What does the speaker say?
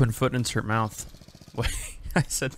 Open foot, into her mouth. Wait, I said.